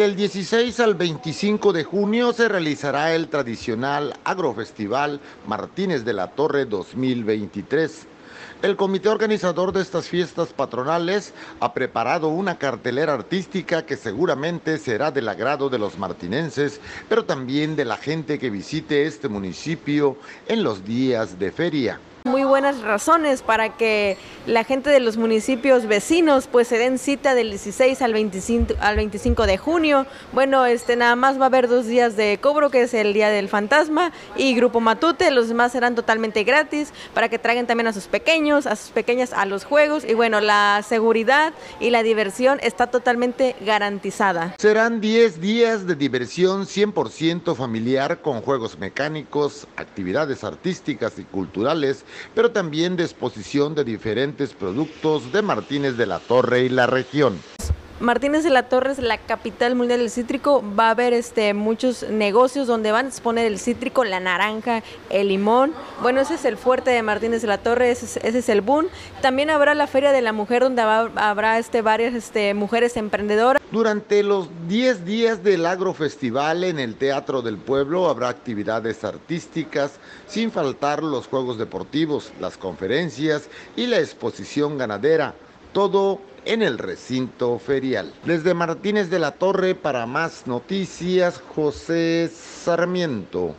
Del 16 al 25 de junio se realizará el tradicional Agrofestival Martínez de la Torre 2023. El comité organizador de estas fiestas patronales ha preparado una cartelera artística que seguramente será del agrado de los martinenses, pero también de la gente que visite este municipio en los días de feria muy buenas razones para que la gente de los municipios vecinos pues se den cita del 16 al 25, al 25 de junio. Bueno, este nada más va a haber dos días de cobro, que es el Día del Fantasma y Grupo Matute, los demás serán totalmente gratis para que traigan también a sus pequeños, a sus pequeñas a los juegos y bueno, la seguridad y la diversión está totalmente garantizada. Serán 10 días de diversión 100% familiar con juegos mecánicos, actividades artísticas y culturales pero también de exposición de diferentes productos de Martínez de la Torre y la región. Martínez de la Torre es la capital mundial del cítrico. Va a haber este, muchos negocios donde van a exponer el cítrico, la naranja, el limón. Bueno, ese es el fuerte de Martínez de la Torre, ese es, el boom. También habrá la Feria de la Mujer donde habrá este, varias este, mujeres emprendedoras. Durante los 10 días del Agrofestival en el Teatro del Pueblo habrá actividades artísticas, sin faltar los juegos deportivos, las conferencias y la exposición ganadera. Todo en el recinto ferial. Desde Martínez de la Torre para más noticias, José Sarmiento.